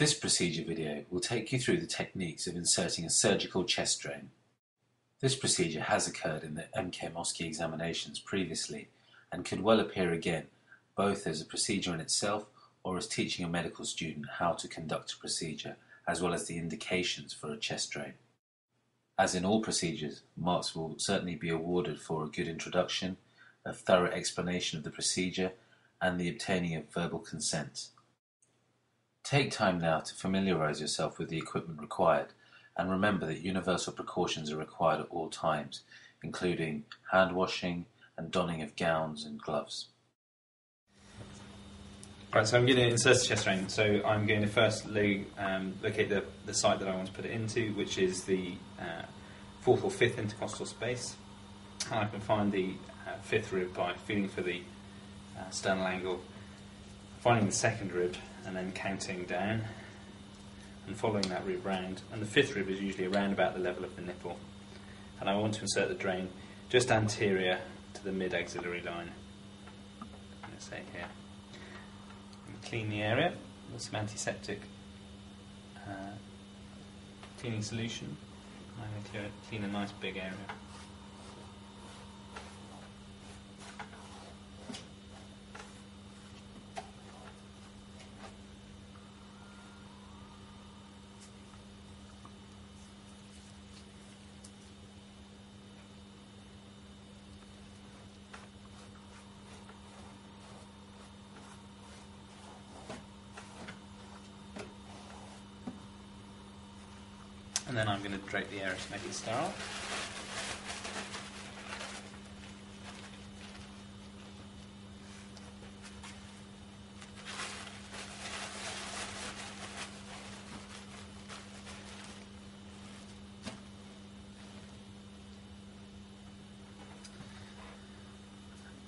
This procedure video will take you through the techniques of inserting a surgical chest drain. This procedure has occurred in the MCEM OSCE examinations previously and could well appear again, both as a procedure in itself or as teaching a medical student how to conduct a procedure, as well as the indications for a chest drain. As in all procedures, marks will certainly be awarded for a good introduction, a thorough explanation of the procedure, and the obtaining of verbal consent. Take time now to familiarize yourself with the equipment required and remember that universal precautions are required at all times, including hand washing and donning of gowns and gloves. Right, so I'm going to insert the chest drain. So I'm going to first um, locate the, the site that I want to put it into, which is the uh, fourth or fifth intercostal space. And I can find the uh, fifth rib by feeling for the uh, sternal angle, finding the second rib, and then counting down and following that rib round. And the fifth rib is usually around about the level of the nipple. And I want to insert the drain just anterior to the mid axillary line. Let's say here. And clean the area with some antiseptic uh, cleaning solution. I'm going to clean a nice big area. And then I'm going to drape the area to make it sterile.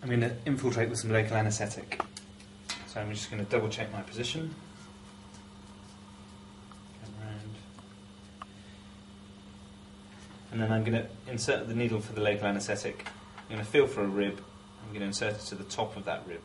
I'm going to infiltrate with some local anaesthetic. So I'm just going to double check my position. Come round. And then I'm going to insert the needle for the local anaesthetic. I'm going to feel for a rib. I'm going to insert it to the top of that rib.